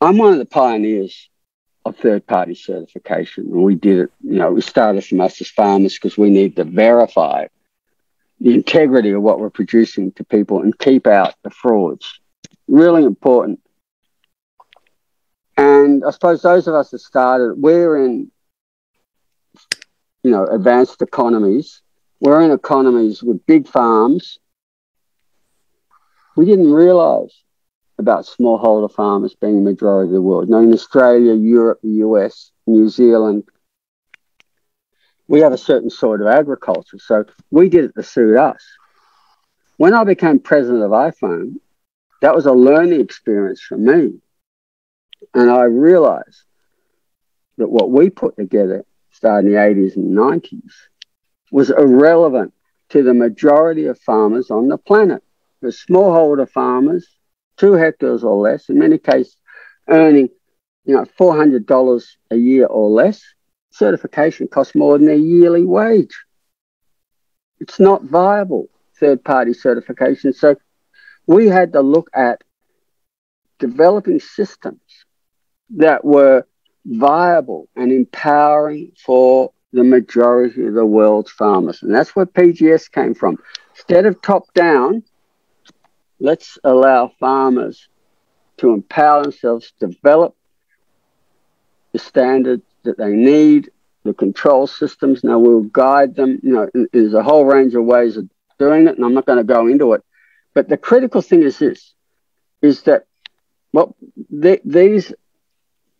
I'm one of the pioneers of third party certification. And we did it, you know, we started from us as farmers because we need to verify the integrity of what we're producing to people and keep out the frauds. Really important. And I suppose those of us that started, we're in, you know, advanced economies. We're in economies with big farms. We didn't realize about smallholder farmers being the majority of the world. Now, in Australia, Europe, the US, New Zealand, we have a certain sort of agriculture. So we did it to suit us. When I became president of IFOAM, that was a learning experience for me. And I realized that what we put together starting in the 80s and 90s was irrelevant to the majority of farmers on the planet. The smallholder farmers two hectares or less, in many cases earning, you know, $400 a year or less, certification costs more than their yearly wage. It's not viable, third party certification. So we had to look at developing systems that were viable and empowering for the majority of the world's farmers. And that's where PGS came from. Instead of top down, let's allow farmers to empower themselves, to develop the standards that they need, the control systems. Now we'll guide them. You know, there's a whole range of ways of doing it, and I'm not going to go into it. But the critical thing is this: is that well, th- these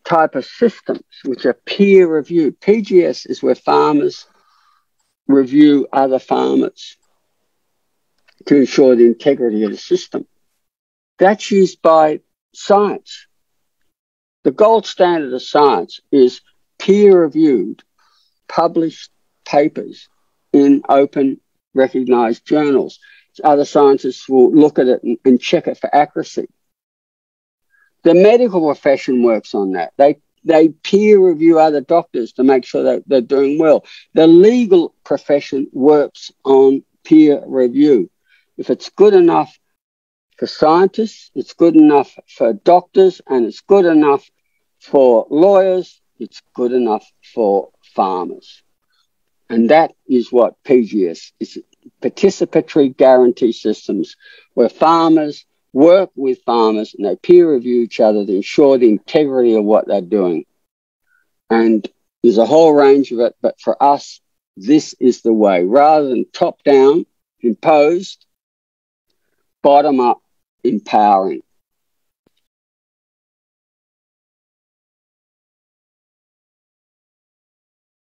type of systems, which are peer reviewed, PGS is where farmers review other farmers to ensure the integrity of the system. That's used by science. The gold standard of science is peer reviewed, published papers in open, recognized journals. Other scientists will look at it and, and check it for accuracy. The medical profession works on that. They they peer review other doctors to make sure that they're doing well. The legal profession works on peer review. If it's good enough for scientists, it's good enough for doctors, and it's good enough for lawyers, it's good enough for farmers. And that is what PGS is participatory guarantee systems where farmers work with farmers and they peer review each other to ensure the integrity of what they're doing. And there's a whole range of it, but for us, this is the way rather than top down, imposed, bottom up empowering.